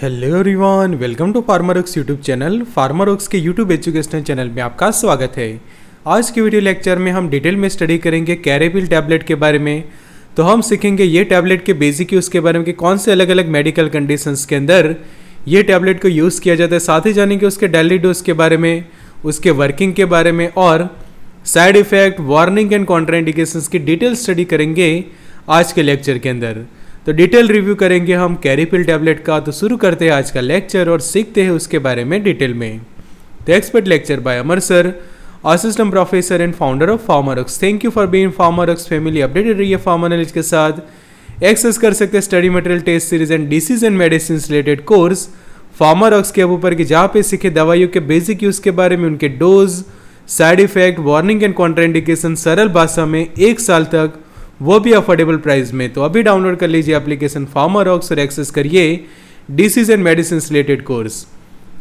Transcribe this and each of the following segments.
Hello everyone welcome to farmer farmer rocks YouTube channel farmer farmer rocks के YouTube educational channel में आपका स्वागत है। आज के वीडियो लेक्चर में हम डिटेल में स्टडी करेंगे कैरेबिल टैबलेट के बारे में। तो हम सीखेंगे ये टैबलेट के बेसिक यूज़ के बारे में कि कौन से अलग अलग मेडिकल कंडीशंस के अंदर ये टैबलेट को यूज़ किया जाता है। साथ ही जानेंगे उसके डेली डोज के बारे में, उसके वर्किंग के बारे में और side effect warning and contraindications की डिटेल स्टडी करेंगे आज के लेक्चर के अंदर। तो डिटेल रिव्यू करेंगे हम कैरीपिल टैबलेट का। तो शुरू करते हैं आज का लेक्चर और सीखते हैं उसके बारे में डिटेल में। तो expert lecture by Amar sir assistant professor and founder of PharmaRocks thank you for being PharmaRocks family updated रही फार्मर नॉलेज के साथ। एक्सेस कर सकते हैं study material test series and disease and medicine related course PharmaRocks के ऊपर की जहाँ पे सीखे दवाइयों के बेसिक यूज़ के बारे में, उनके dose side effect warning and contraindication सरल भाषा में एक साल तक वो भी अफोर्डेबल प्राइस में तो अभी डाउनलोड कर लीजिए एप्लीकेशन फार्मर ऑक्स और एक्सेस करिए disease and medicine related course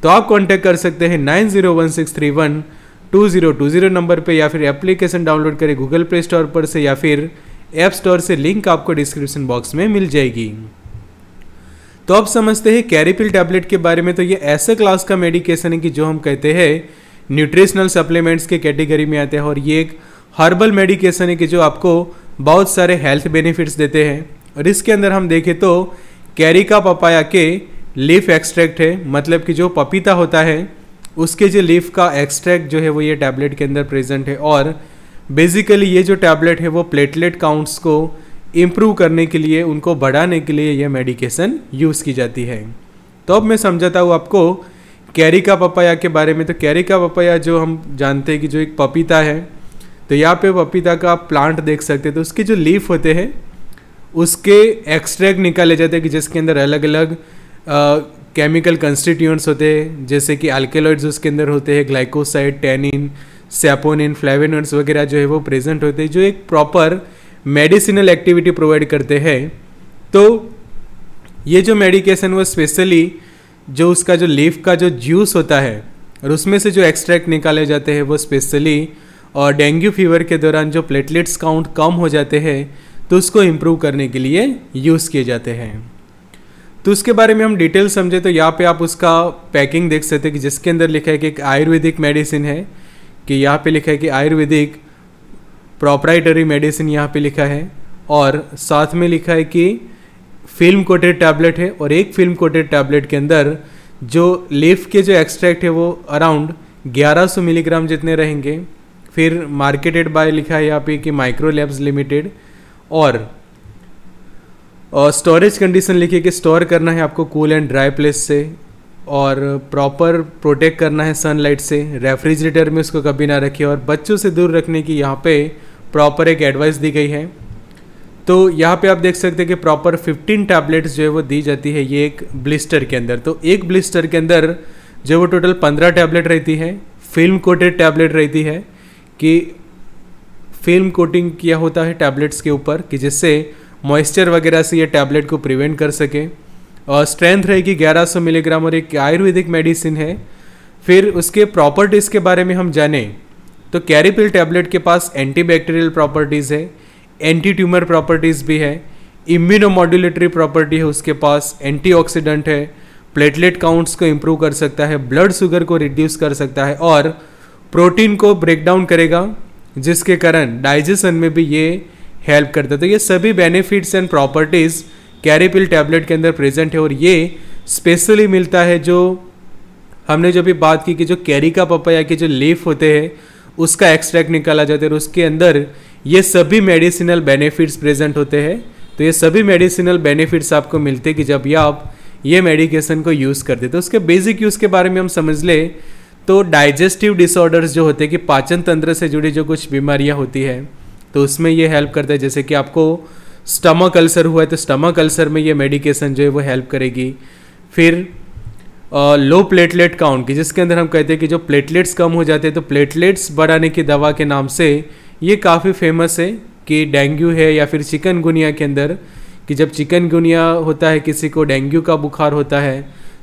तो आप कांटेक्ट कर सकते हैं nine zero one six three one two zero two zero number पर या फिर एप्लीकेशन डाउनलोड करें गूगल प्ले स्टोर पर से, या फिर ऐप स्टोर से लिंक आपको डिस्क्रिप्शन बॉक्स में मिल जाएगी। तो अब समझते हैं कैरिपिल टैबलेट के बारे में तो ये ऐसे क्लास का मेडिकेशन है कि जो हम कहते हैं न्यूट्रिशनल सप्लीमेंट्स के कैटेगरी में आते हैं, और ये एक हर्बल मेडिकेशन है कि जो आपको बहुत सारे हेल्थ बेनिफिट्स देते हैं। और इसके अंदर हम देखें तो कैरिका पपाया के लीफ एक्सट्रैक्ट है मतलब कि जो पपीता होता है, उसके जो लीफ का एक्सट्रैक्ट जो है वो ये टैबलेट के अंदर प्रेजेंट है। और बेसिकली ये जो टैबलेट है वो प्लेटलेट काउंट्स को इम्प्रूव करने के लिए, उनको बढ़ाने के लिए यह मेडिकेशन यूज़ की जाती है। तो अब मैं समझाता हूँ आपको कैरिका पपाया के बारे में। तो कैरिका पपाया जो हम जानते हैं कि जो एक पपीता है तो यहाँ पे पपीता का आप प्लांट देख सकते हैं। तो उसके जो लीफ होते हैं, उसके एक्सट्रैक्ट निकाले जाते हैं कि जिसके अंदर अलग अलग केमिकल कंस्टिट्यूंट्स होते हैं, जैसे कि अल्केलॉइड्स उसके अंदर होते हैं ग्लाइकोसाइड टेनिन सेपोनिन फ्लेवेनोइड्स वगैरह जो है वो प्रेजेंट होते हैं, जो एक प्रॉपर मेडिसिनल एक्टिविटी प्रोवाइड करते हैं। तो ये जो मेडिकेशन वो स्पेशली जो उसका जो लीफ का जो जूस होता है, और उसमें से जो एक्सट्रैक्ट निकाले जाते हैं वो स्पेशली और डेंगू फीवर के दौरान जो प्लेटलेट्स काउंट कम हो जाते हैं तो उसको इम्प्रूव करने के लिए यूज़ किए जाते हैं। तो उसके बारे में हम डिटेल समझे तो यहाँ पे आप उसका पैकिंग देख सकते हैं कि जिसके अंदर लिखा है कि एक आयुर्वेदिक मेडिसिन है, कि यहाँ पे लिखा है कि आयुर्वेदिक प्रॉपराइटरी मेडिसिन यहाँ पे लिखा है, और साथ में लिखा है कि फ़िल्म कोटेड टैबलेट है, और एक फ़िल्म कोटेड टैबलेट के अंदर जो लीफ के जो एक्सट्रैक्ट है वो अराउंड 1100 मिलीग्राम जितने रहेंगे फिर मार्केटेड बाय लिखा है यहाँ पे कि माइक्रो लैब्स लिमिटेड और स्टोरेज कंडीशन लिखी कि स्टोर करना है आपको कूल एंड ड्राई प्लेस से और प्रॉपर प्रोटेक्ट करना है सनलाइट से रेफ्रिजरेटर में उसको कभी ना रखिए और बच्चों से दूर रखने की यहाँ पे प्रॉपर एक एडवाइस दी गई है। तो यहाँ पे आप देख सकते हैं कि प्रॉपर 15 टैबलेट्स जो है वो दी जाती है ये एक ब्लिस्टर के अंदर। तो एक ब्लिस्टर के अंदर जो वो टोटल 15 टैबलेट रहती है फ़िल्म कोटेड टैबलेट रहती है कि फ़िल्म कोटिंग किया होता है टैबलेट्स के ऊपर कि जिससे मॉइस्चर वगैरह से ये टैबलेट को प्रिवेंट कर सके। और स्ट्रेंथ रहेगी 1100 मिलीग्राम और एक आयुर्वेदिक मेडिसिन है। फिर उसके प्रॉपर्टीज़ के बारे में हम जाने तो कैरीपिल टैबलेट के पास एंटीबैक्टीरियल प्रॉपर्टीज़ है एंटी ट्यूमर प्रॉपर्टीज़ भी है इम्यूनोमॉड्यूलेटरी प्रॉपर्टी है उसके पास एंटीऑक्सीडेंट है प्लेटलेट काउंट्स को इम्प्रूव कर सकता है ब्लड शुगर को रिड्यूस कर सकता है और प्रोटीन को ब्रेक डाउन करेगा, जिसके कारण डाइजेशन में भी ये हेल्प करता है। तो ये सभी benefits and properties Caripill tablet के अंदर प्रेजेंट है और ये स्पेशली मिलता है जो हमने जो भी बात की कि जो कैरी का पपाया के जो लीफ होते हैं, उसका एक्सट्रैक्ट निकाला जाता है और उसके अंदर ये सभी मेडिसिनल बेनिफिट्स प्रेजेंट होते हैं। तो ये सभी मेडिसिनल बेनिफिट्स आपको मिलते हैं कि जब ये आप ये मेडिकेशन को यूज़ करते तो उसके बेसिक यूज़ के बारे में हम समझ ले तो डाइजेस्टिव डिसऑर्डर्स जो होते हैं कि पाचन तंत्र से जुड़ी जो कुछ बीमारियाँ होती है तो उसमें ये हेल्प करता है। जैसे कि आपको स्टमक अल्सर हुआ है तो स्टमक अल्सर में ये मेडिकेशन जो है वो हेल्प करेगी। फिर लो प्लेटलेट काउंट की, जिसके अंदर हम कहते हैं कि जो प्लेटलेट्स कम हो जाते हैं तो प्लेटलेट्स बढ़ाने की दवा के नाम से ये काफ़ी फ़ेमस है कि डेंगू है या फिर चिकनगुनिया के अंदर, कि जब चिकनगुनिया होता है, किसी को डेंगू का बुखार होता है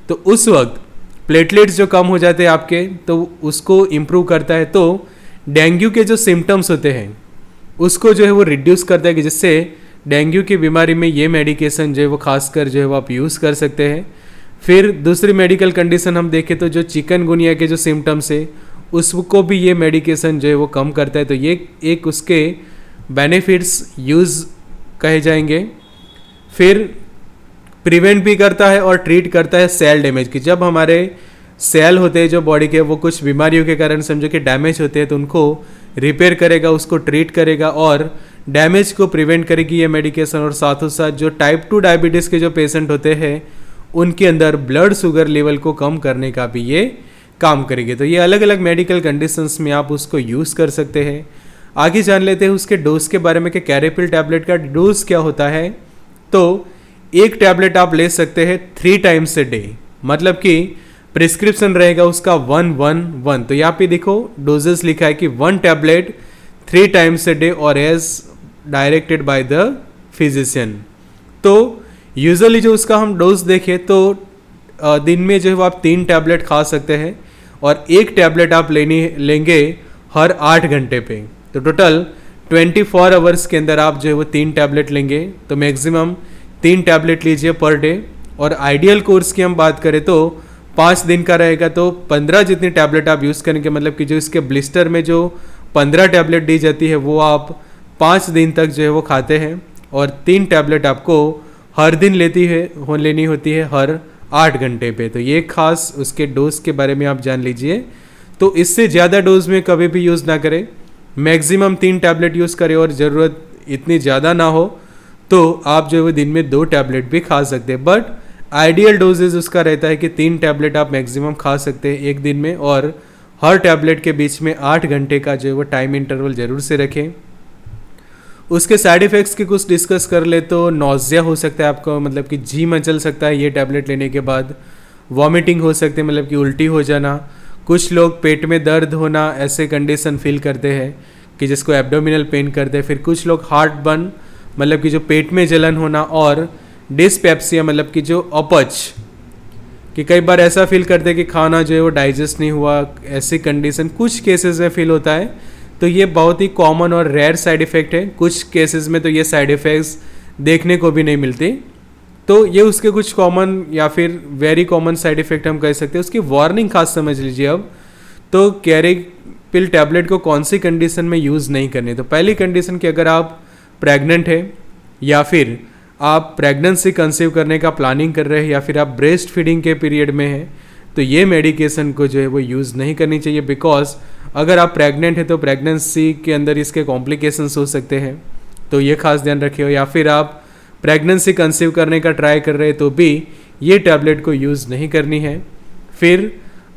तो उस वक्त प्लेटलेट्स जो कम हो जाते हैं आपके तो उसको इम्प्रूव करता है तो डेंगू के जो सिम्टम्स होते हैं, उसको जो है वो रिड्यूस करता है कि जिससे डेंगू की बीमारी में ये मेडिकेशन जो है वो खासकर जो है वो आप यूज़ कर सकते हैं। फिर दूसरी मेडिकल कंडीशन हम देखें तो जो चिकन गुनिया के जो सिम्टम्स है, उसको भी ये मेडिकेशन जो है वो कम करता है। तो ये एक उसके बेनिफिट्स यूज़ कहे जाएँगे। फिर प्रिवेंट भी करता है और ट्रीट करता है सेल डैमेज की। जब हमारे सेल होते हैं, जो बॉडी के, वो कुछ बीमारियों के कारण समझो कि डैमेज होते हैं तो उनको रिपेयर करेगा, उसको ट्रीट करेगा और डैमेज को प्रिवेंट करेगी ये मेडिकेशन। और साथों साथ जो टाइप टू डायबिटीज़ के जो पेशेंट होते हैं, उनके अंदर ब्लड शुगर लेवल को कम करने का भी ये काम करेगी। तो ये अलग अलग मेडिकल कंडीशंस में आप उसको यूज़ कर सकते हैं। आगे जान लेते हैं उसके डोज के बारे में कि कैरेपिल टैबलेट का डोज क्या होता है। तो एक टैबलेट आप ले सकते हैं थ्री टाइम्स ए डे मतलब कि प्रिस्क्रिप्शन रहेगा उसका वन वन वन तो यहाँ पे देखो डोजेस लिखा है कि one tablet three times a day और as directed by the physician तो यूजुअली जो उसका हम डोज देखें तो दिन में जो है आप तीन टैबलेट खा सकते हैं और एक टैबलेट आप लेनी, लेंगे हर आठ घंटे पे. तो टोटल ट्वेंटी फोर आवर्स के अंदर आप जो है वो तीन टैबलेट लेंगे. तो मैक्सिमम तीन टैबलेट लीजिए पर डे और आइडियल कोर्स की हम बात करें तो पाँच दिन का रहेगा तो पंद्रह जितनी टैबलेट आप यूज़ करेंगे मतलब कि जो इसके ब्लिस्टर में जो पंद्रह टैबलेट दी जाती है, वो आप पाँच दिन तक जो है वो खाते हैं और तीन टैबलेट आपको हर दिन लेती है, हो, लेनी होती है हर आठ घंटे पे। तो ये खास उसके डोज के बारे में आप जान लीजिए। तो इससे ज़्यादा डोज में कभी भी यूज़ ना करें। मैक्सिमम तीन टैबलेट यूज़ करें और ज़रूरत इतनी ज़्यादा ना हो। तो आप जो है वो दिन में दो टैबलेट भी खा सकते हैं बट आइडियल डोजेज उसका रहता है कि तीन टैबलेट आप मैक्सिमम खा सकते हैं एक दिन में और हर टैबलेट के बीच में आठ घंटे का जो है वो टाइम इंटरवल ज़रूर से रखें। उसके साइड इफ़ेक्ट्स की कुछ डिस्कस कर ले तो नोज़िया हो सकता है आपको मतलब कि जी मचल सकता है ये टैबलेट लेने के बाद। वॉमिटिंग हो सकती है मतलब कि उल्टी हो जाना। कुछ लोग पेट में दर्द होना, ऐसे कंडीशन फील करते हैं कि जिसको एब्डोमिनल पेन करते हैं। फिर कुछ लोग हार्ट बर्न मतलब कि जो पेट में जलन होना और डिसपेप्सिया मतलब कि जो अपच, कि कई बार ऐसा फील करते हैं कि खाना जो है वो डाइजेस्ट नहीं हुआ, ऐसी कंडीशन कुछ केसेस में फील होता है। तो ये बहुत ही कॉमन और रेयर साइड इफ़ेक्ट है। कुछ केसेस में तो ये साइड इफ़ेक्ट्स देखने को भी नहीं मिलते। तो ये उसके कुछ कॉमन या फिर वेरी कॉमन साइड इफ़ेक्ट हम कह सकते हैं। उसकी वार्निंग खास समझ लीजिए अब तो कैरी पिल टैबलेट को कौन सी कंडीशन में यूज़ नहीं करनी? तो पहली कंडीशन कि अगर आप प्रेग्नेंट है, या फिर आप प्रेगनेंसी कंसीव करने का प्लानिंग कर रहे हैं, या फिर आप ब्रेस्ट फीडिंग के पीरियड में हैं तो ये मेडिकेशन को जो है वो यूज़ नहीं करनी चाहिए बिकॉज़ अगर आप प्रेग्नेंट हैं तो प्रेगनेंसी के अंदर इसके कॉम्प्लिकेशंस हो सकते हैं। तो ये खास ध्यान रखिए या फिर आप प्रेगनेंसी कंसीव करने का ट्राई कर रहे हैं तो भी ये टैबलेट को यूज़ नहीं करनी है। फिर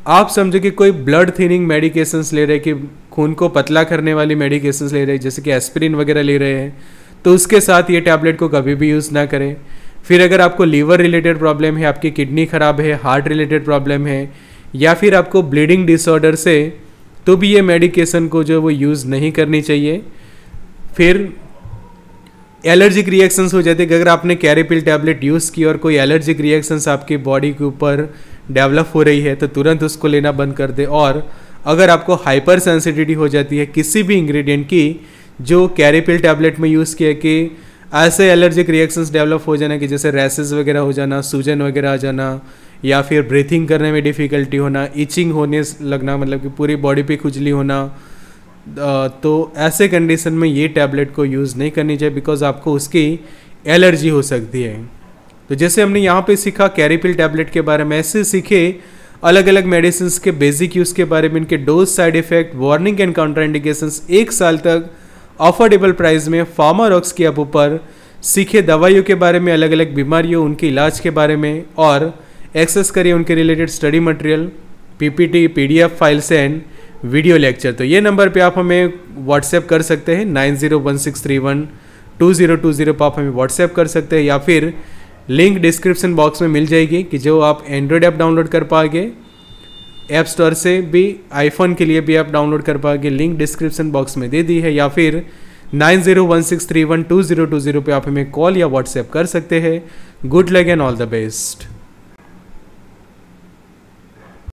आप समझो कि कोई ब्लड थिनिंग मेडिकेशंस ले रहे कि खून को पतला करने वाली मेडिकेशंस ले रहे जैसे कि एस्पिरिन वगैरह ले रहे हैं तो उसके साथ ये टैबलेट को कभी भी यूज़ ना करें। फिर अगर आपको लीवर रिलेटेड प्रॉब्लम है, आपकी किडनी ख़राब है हार्ट रिलेटेड प्रॉब्लम है, या फिर आपको ब्लीडिंग डिसऑर्डर से तो भी ये मेडिकेशन को जो वो यूज़ नहीं करनी चाहिए। फिर एलर्जिक रिएक्शंस हो जाते अगर आपने कैरेपिल टैबलेट यूज़ की और कोई एलर्जिक रिएक्शंस आपकी बॉडी के ऊपर डेवलप हो रही है तो तुरंत उसको लेना बंद कर दे। और अगर आपको हाइपर सेंसिटिविटी हो जाती है किसी भी इंग्रेडिएंट की जो कैरीपिल टैबलेट में यूज़ किया कि ऐसे एलर्जिक रिएक्शंस डेवलप हो जाना कि जैसे रैसेस वगैरह हो जाना, सूजन वगैरह आ जाना, या फिर ब्रीथिंग करने में डिफ़िकल्टी होना इचिंग होने लगना मतलब कि पूरी बॉडी पे खुजली होना तो ऐसे कंडीशन में ये टैबलेट को यूज़ नहीं करनी चाहिए बिकॉज़ आपको उसकी एलर्जी हो सकती है। तो जैसे हमने यहाँ पे सीखा कैरीपिल टैबलेट के बारे में, ऐसे सीखे अलग अलग मेडिसिन के बेसिक यूज़ के बारे में, इनके dose side effect warning and counter indications एक साल तक अफोर्डेबल प्राइस में फार्मा रॉक्स की आप ऊपर सीखे दवाइयों के बारे में अलग अलग बीमारियों, उनके इलाज के बारे में और एक्सेस करिए उनके related study material, PPT, PDF files and video lecture. तो ये नंबर पे आप हमें व्हाट्सएप कर सकते हैं, nine zero one six three one two zero two zero पर आप हमें व्हाट्सएप कर सकते हैं या फिर लिंक डिस्क्रिप्शन बॉक्स में मिल जाएगी कि जो आप एंड्रॉयड ऐप डाउनलोड कर पाओगे। ऐप स्टोर से भी आईफोन के लिए भी आप डाउनलोड कर पाओगे लिंक डिस्क्रिप्शन बॉक्स में दे दी है, या फिर nine zero one six three one two zero two zero पर आप हमें कॉल या व्हाट्सएप कर सकते हैं। Good luck and all the best